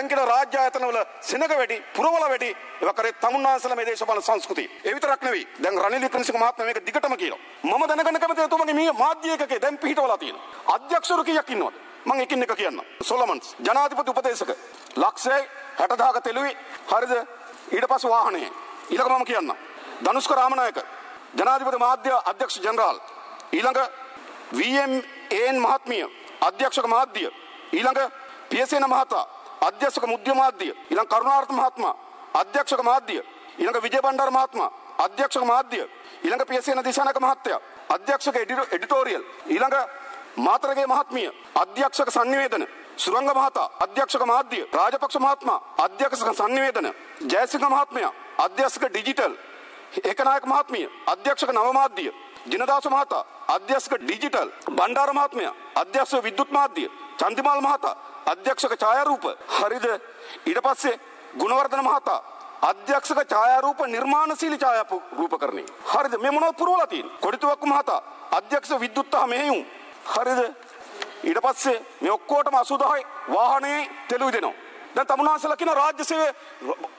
දැන් කියන රාජ්‍ය ආයතනවල සෙනග වැඩි, පුරවල වැඩි. ඒවා කරේ තමුන්නාන්සලා මේ දේශපාලන සංස්කෘතිය. ඒ විතරක් නෙවෙයි. දැන් රනිල් වික්‍රමසිංහ මහත්මයා මේක දිගටම කියනවා. මම දැනගන්න කැමතියි එතුමගේ මේ මාධ්‍ය එකකේ දැන් පිහිටවලා තියෙනවා. අධ්‍යක්ෂවරු කීයක් ඉන්නවද? මම එකින් එක කියන්න. සොලමන්ස් ජනාධිපති උපදේශක ලක්ෂයයි 60000ක තෙලුයි හරිද? ඊට පස්සේ වාහනේ. ඊළඟ මම කියන්න. ධනුෂ්ක රාමනායක ජනාධිපති මාධ්‍ය අධ්‍යක්ෂ ජනරාල් ඊළඟ VMAN මහත්මිය අධ්‍යක්ෂක මාධ්‍ය ඊළඟ පියසේන මහතා අධ්‍යක්ෂක මුද්‍ය මාධ්‍ය ඊළඟ කරුණාරත්න මහත්මයා අධ්‍යක්ෂක මාධ්‍ය ඊළඟ විජය බණ්ඩාර මහත්මයා අධ්‍යක්ෂක මාධ්‍ය ඊළඟ පියසේන දිසානක මහත්තයා අධ්‍යක්ෂක එඩිටෝරියල් ඊළඟ මාතරගේ මහත්මිය අධ්‍යක්ෂක සංනිවේදන සුරංග මහතා අධ්‍යක්ෂක මාධ්‍ය රාජපක්ෂ මහත්මයා අධ්‍යක්ෂක සංනිවේදන ජයසිංහ මහත්මයා අධ්‍යක්ෂක ඩිජිටල් ඒකනායක මහත්මිය අධ්‍යක්ෂක නව මාධ්‍ය ජිනදාස මහතා අධ්‍යක්ෂක ඩිජිටල් බණ්ඩාර මහත්මයා අධ්‍යක්ෂක විද්‍යුත් මාධ්‍ය චන්දිමාල් මහතා අධ්‍යක්ෂක ඡායාරූප. හරිද? ඊට පස්සේ ගුණවර්ධන මහතා අධ්‍යක්ෂක ඡායාරූප නිර්මාණශීලී ඡායාරූපකරණය හරිද? මේ මොනවද පුරවලා තියෙන්නේ? කොඩිතුවක්කු මහතා අධ්‍යක්ෂ විද්‍යුත් හා මෙහෙයුම් හරිද? ඊට පස්සේ මේ ඔක්කොටම 80000 වාහනේ තෙලුයි දෙනවා දැන් තමුන්වහන්සේලා කියන රාජ්‍ය සේවය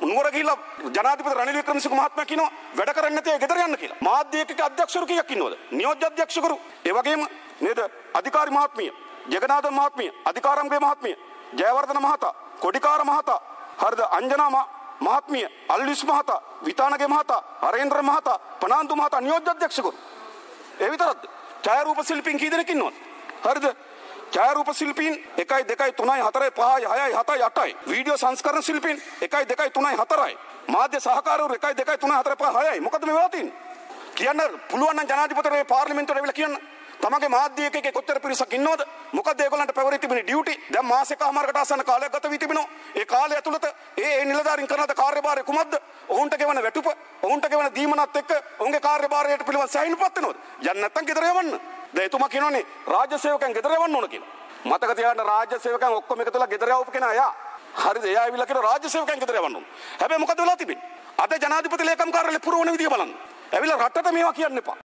නුවර ගිහිල්ලා ජනාධිපති රනිල් වික්‍රමසිංහ මහත්මයා කියනවා වැඩ කරන්නේ නැති අය ගෙදර යන්න කියලා. මාධ්‍ය එක්ක අධ්‍යක්ෂවරු කීයක් ඉන්නවද? නියෝජ්‍ය අධ්‍යක්ෂකරු. ඒ වගේම නේද? අධිකාරි මහත්මිය, ජගනාථ මහත්මිය, අධිකාරම්ගේ මහත්මිය, ජයවර්ධන මහතා, කොඩිකාර මහතා, හරිද? අංජනා මහත්මිය, අල්විස් මහතා, විතානගේ මහතා, හරේන්ද්‍ර මහතා, පනාන්දු මහතා නියෝජ්‍ය අධ්‍යක්ෂකරු. ඒ විතරක්ද? ඡායාරූප ශිල්පීන් කී දෙනෙක් ඉන්නවද? හරිද? ඡායාරූප ශිල්පීන් 1 2 3 4 5 6 7 8යි වීඩියෝ සංස්කරණ ශිල්පීන් 1 2 3 4යි මාධ්‍ය සහකාරවරු 1 2 3 4 5 6යි මොකද මේ වෙලා තියෙන්නේ කියන්න පුළුවන් නම් ජනාධිපතිවරේ පාර්ලිමේන්තුවට ඇවිල්ලා කියන්න තමගේ මාධ්‍ය එකේ කොච්චර පිරිසක් ඉන්නවද? මොකද ඒගොල්ලන්ට පැවරී තිබෙන ඩියුටි. දැන් මාසෙකමාරකට ආසන්න කාලයක් ගත වී තිබෙනවා ඒ කාලය ඇතුළත ඒ ඒ නිලධාරීන් කරන කාර්යභාරය කුමක්ද? ඔවුන්ට ගෙවන වැටුප ඔවුන්ට ගෙවන දීමනත් එක්ක ඔවුන්ගේ කාර්යභාරයට පිළිවන් සෑහීමපත් වෙනවද යන්න නැත්තම් ගෙදර යවන්න. දැන් එතුමා කියනෝනේ රාජ්‍ය සේවකයන් ගෙදර යවන්න ඕන කියලා. මතක තියාගන්න රාජ්‍ය සේවකයන් ඔක්කොම එකතුලා ගෙදර යවපු කෙනා යා. හරිද? එයා ඇවිල්ලා කියන රාජ්‍ය සේවකයන් ගෙදර යවන්න ඕන. හැබැයි මොකද වෙලා තිබෙන්නේ? අද ජනාධිපති ලේකම් කාර්යාලය පුරවන විදිය බලන්න. ඇවිල්ලා රටට මේවා කියන්න එපා.